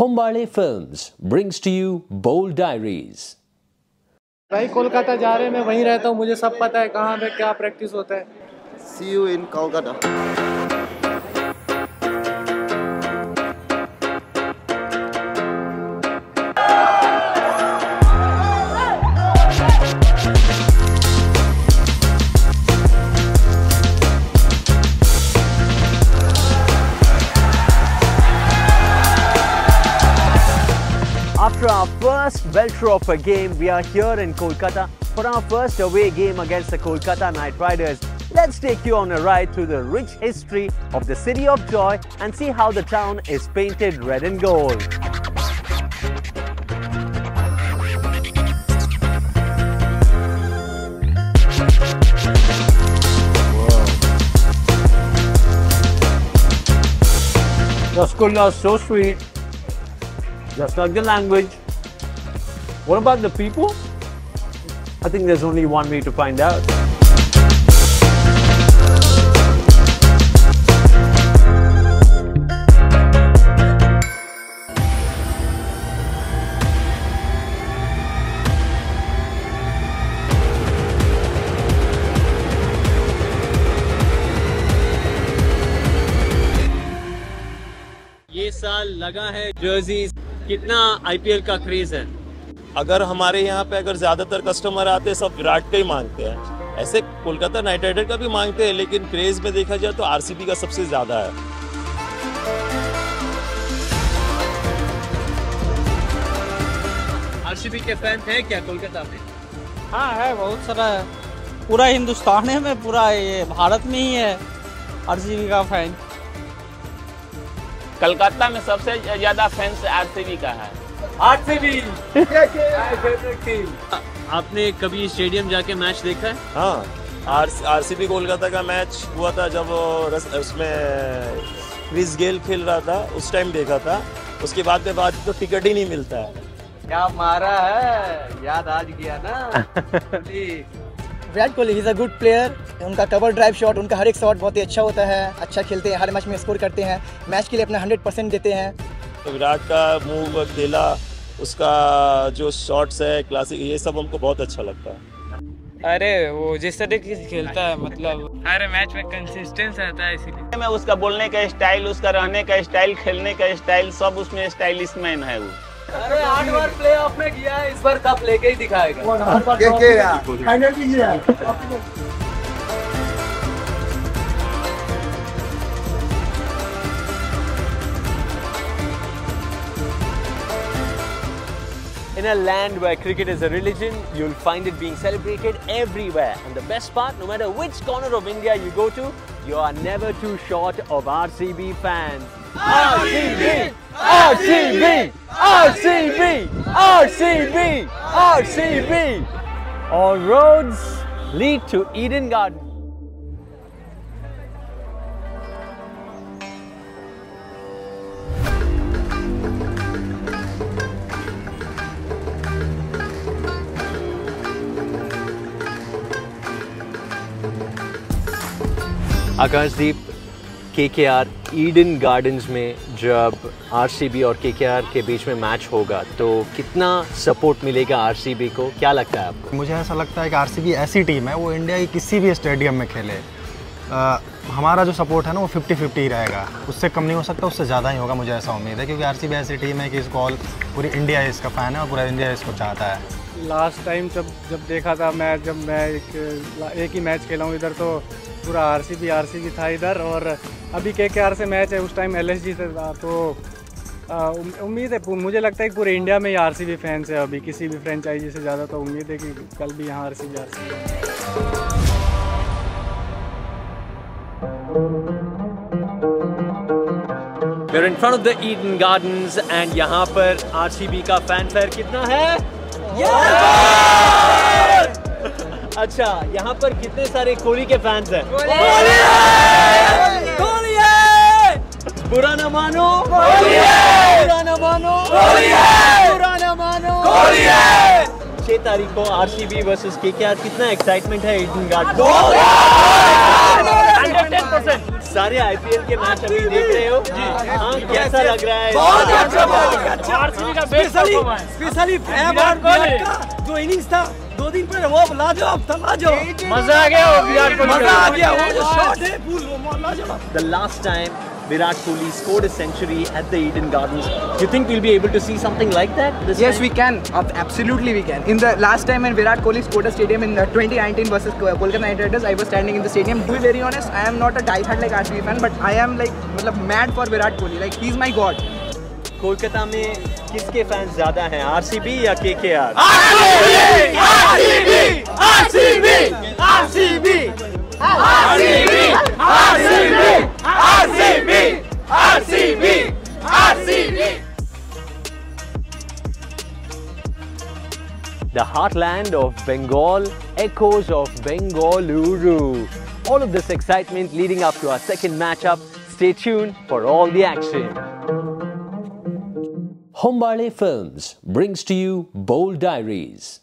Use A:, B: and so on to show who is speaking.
A: होमबाड़े film brings to you bold diaries
B: भाई कोलकाता जा रहे हैं मैं वहीं रहता हूँ मुझे सब पता है कहाँ पे क्या प्रैक्टिस होता है।
C: See you in Kolkata
D: welter of a game, we are here in Kolkata for our first away game against the Kolkata Knight Riders. Let's take you on a ride through the rich history of the city of joy and see how the town is painted red and gold. Rasgulla is so sweet, just like the language. What about the people? I think there's only one way to find out. ये साल लगा है Jersey कितना IPL का craze है
E: अगर हमारे यहाँ पे अगर ज़्यादातर कस्टमर आते हैं सब विराट का ही मांगते हैं। ऐसे कोलकाता नाइट राइडर का भी मांगते हैं लेकिन क्रेज में देखा जाए तो आरसीबी का सबसे ज़्यादा है।
D: आरसीबी के फ़ैन है क्या कोलकाता में?
F: हाँ है बहुत सारा है। पूरा हिंदुस्तान में पूरा ये भारत में ही है आरसीबी का फ़ैन
G: कलकत्ता में सबसे ज़्यादा फैंस आरसीबी का है।
D: आरसीबी आपने कभी स्टेडियम जाके मैच देखा है?
E: हाँ आर आरसीबी कोलकाता का मैच हुआ था जब रस- उसमें क्रिस गेल खेल रहा था उस टाइम देखा था। उसके बाद में बाद तो टिकट ही नहीं मिलता है।
F: क्या मारा है? याद आज गया ना।
H: Virat Kohli is a good player उनका कवर ड्राइव शॉट उनका हर एक शॉट बहुत ही अच्छा होता है। अच्छा खेलते हैं हर मैच में स्कोर करते हैं। मैच के लिए अपना हंड्रेड परसेंट देते हैं।
E: तो विराट का मूव खेला। उसका जो शॉट्स है क्लासिक ये सब हमको बहुत अच्छा लगता है।
F: अरे वो जिस तरीके से खेलता है मतलब हर मैच में कंसिस्टेंस रहता है इसीलिए।
G: में उसका बोलने का स्टाइल उसका रहने का स्टाइल खेलने का स्टाइल सब उसमें स्टाइलिश मैन है वो।
F: अरे आठ बार प्ले ऑफ़ में गया है इस बार कप लेके ही दिखाएगा।
D: In a land where cricket is a religion, you'll find it being celebrated everywhere. And the best part, no matter which corner of India you go to, you are never too short of RCB fans. RCB! RCB! RCB! RCB! RCB! All roads lead to Eden Garden. आकाशदीप के K are Eden gardens में जब RCB और के K are के बीच में match होगा तो कितना सपोर्ट मिलेगा आरसीबी को? क्या लगता है आपको?
I: मुझे ऐसा लगता है कि आरसीबी ऐसी टीम है वो इंडिया की किसी भी स्टेडियम में खेले। अ, हमारा जो सपोर्ट है ना वो 50 50 ही रहेगा। उससे कम नहीं हो सकता उससे ज़्यादा ही होगा मुझे ऐसा उम्मीद है क्योंकि आरसीबी ऐसी टीम है कि इसको ऑल पूरी इंडिया इसका फ़ैन है और पूरा इंडिया इसको चाहता है।
B: लास्ट टाइम जब जब देखा था मैं जब मैं एक एक ही मैच खेला हूँ इधर तो पूरा R C B R C B था इधर और अभी के के आर से मैच है उस टाइम एल एस जी से था तो उम्मीद है मुझे लगता है कि पूरे इंडिया में ही आर सी बी फैंस है अभी किसी भी फ्रेंचाइजी से ज़्यादा तो उम्मीद है कि कल भी यहाँ R C B R C B
D: We're in front of the Eden Gardens and यहाँ पर RCB का फ़ैन फेयर कितना है? अच्छा यहाँ पर कितने सारे कोहली के फैंस हैं? कोहली! बुरा न मानो! बुरा न मानो! बुरा न मानो! छह तारीख को आरसीबी वर्सेस केकेआर कितना एक्साइटमेंट है ईडन गार्डन सारे आईपीएल के मैच अभी देख रहे हो? हाँ कैसा लग रहा है?
J: बहुत अच्छा बहुत अच्छा स्पेशली स्पेशली विराट कोहली। का जो इनिंग्स था। दो दिन पहले वो लाजवाब था लाजवाब
D: मज़ा आ गया वो विराट कोहली
J: मज़ा आ गया वो जो शॉट है फुल वो लाजवाब
D: The last time Virat Kohli scored a century at the Eden Gardens, do you think we'll be able to see something like that
K: Yes,
D: time?
K: we can. Absolutely, we can. In the last time when Virat Kohli scored a stadium in uh, 2019 versus Kolkata Knight Riders, I was standing in the stadium. To be very honest, I am not a diehard like RCB fan, but I am like मतलब mad for Virat Kohli. Like he's my god.
D: Kolkata में किसके fans ज़्यादा हैं RCB या KKR The heartland of Bengal, echoes of Bengaluru. All of this excitement leading up to our second matchup. Stay tuned for all the action.
A: Hombale Films brings to you Bold Diaries.